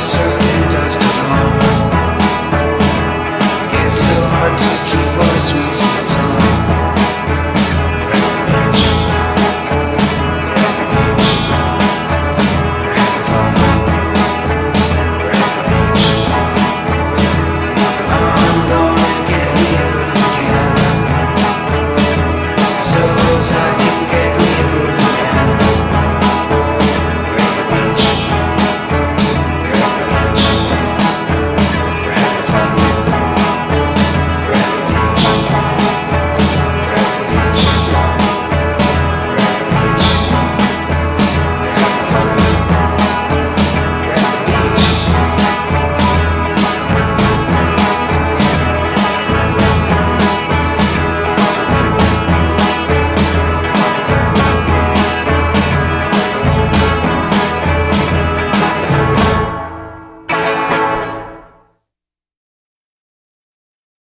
answer